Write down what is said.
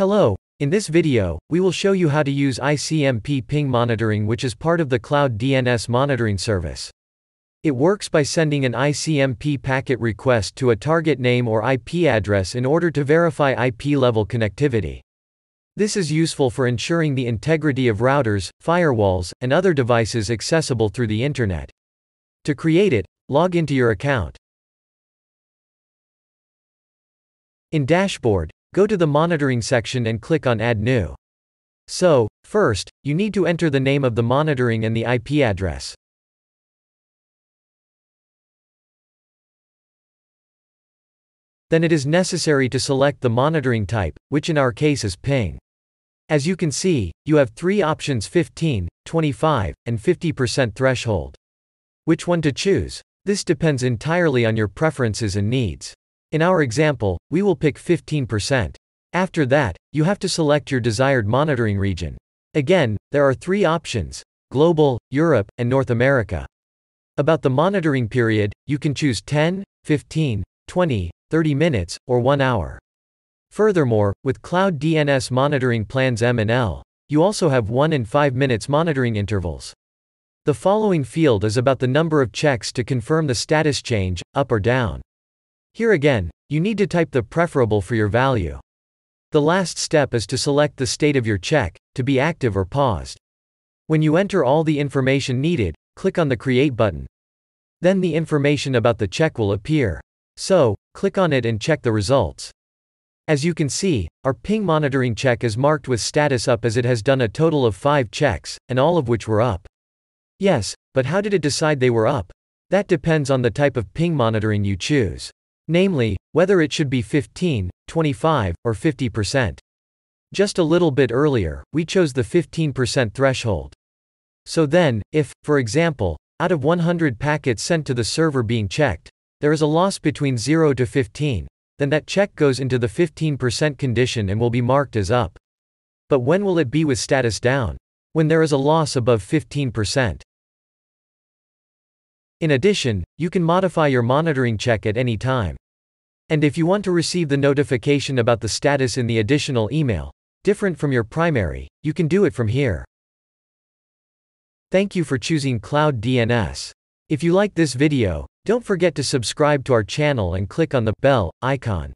Hello, in this video, we will show you how to use ICMP ping monitoring which is part of the ClouDNS monitoring service. It works by sending an ICMP packet request to a target name or IP address in order to verify IP level connectivity. This is useful for ensuring the integrity of routers, firewalls, and other devices accessible through the Internet. To create it, log into your account. In Dashboard, go to the Monitoring section and click on Add New. So, first, you need to enter the name of the monitoring and the IP address. Then it is necessary to select the monitoring type, which in our case is ping. As you can see, you have three options 15, 25, and 50% threshold. Which one to choose? This depends entirely on your preferences and needs. In our example, we will pick 15%. After that, you have to select your desired monitoring region. Again, there are three options global, Europe, and North America. About the monitoring period, you can choose 10, 15, 20, 30 minutes, or 1 hour. Furthermore, with ClouDNS monitoring plans M and L, you also have 1 and 5 minutes monitoring intervals. The following field is about the number of checks to confirm the status change, up or down. Here again, you need to type the preferable for your value. The last step is to select the state of your check, to be active or paused. When you enter all the information needed, click on the Create button. Then the information about the check will appear. So, click on it and check the results. As you can see, our ping monitoring check is marked with status up as it has done a total of 5 checks, and all of which were up. Yes, but how did it decide they were up? That depends on the type of ping monitoring you choose. Namely, whether it should be 15, 25, or 50%. Just a little bit earlier, we chose the 15% threshold. So then, if, for example, out of 100 packets sent to the server being checked, there is a loss between 0 to 15, then that check goes into the 15% condition and will be marked as up. But when will it be with status down? When there is a loss above 15%. In addition, you can modify your monitoring check at any time. And if you want to receive the notification about the status in the additional email, different from your primary, you can do it from here. Thank you for choosing ClouDNS. If you like this video, don't forget to subscribe to our channel and click on the bell icon.